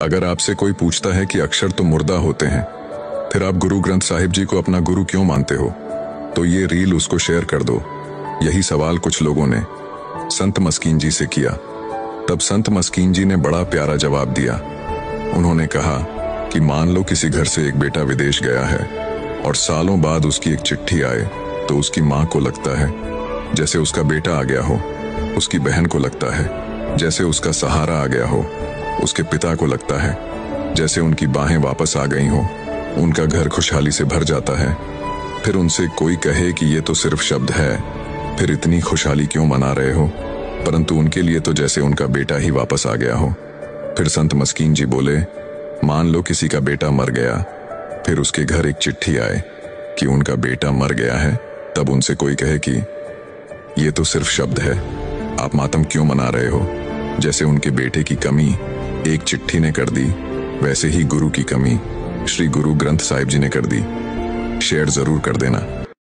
अगर आपसे कोई पूछता है कि अक्षर तो मुर्दा होते हैं, फिर आप गुरु ग्रंथ साहिब जी को अपना गुरु क्यों मानते हो? तो ये रील उसको शेयर कर दो। यही सवाल कुछ लोगों ने संत मस्कीन जी से किया। तब संत मस्कीन जी ने बड़ा प्यारा जवाब दिया। उन्होंने कहा कि मान लो किसी घर से एक बेटा विदेश गया है और सालों बाद उसकी एक चिट्ठी आए तो उसकी माँ को लगता है, जैसे उसका बेटा आ गया हो, उसकी बहन को लगता है, जैसे उसका सहारा आ गया हो। उसके पिता को लगता है, जैसे उनकी बाहें वापस आ गई हो। उनका घर खुशहाली से भर जाता है। फिर उनसे कोई कहे कि ये तो सिर्फ़ शब्द है, फिर इतनी खुशहाली क्यों मना रहे हो? परंतु उनके लिए तो जैसे उनका बेटा ही वापस आ गया हो। फिर संत मस्कीन जी बोले, मान लो किसी का बेटा मर गया। फिर उसके घर एक चिट्ठी आए कि उनका बेटा मर गया है। तब उनसे कोई कहे कि, ये तो सिर्फ़ शब्द है, आप मातम क्यों मना रहे हो? जैसे उनके बेटे की कमी एक चिट्ठी ने कर दी, वैसे ही गुरु की कमी, श्री गुरु ग्रंथ साहिब जी ने कर दी। शेयर ज़रूर कर देना।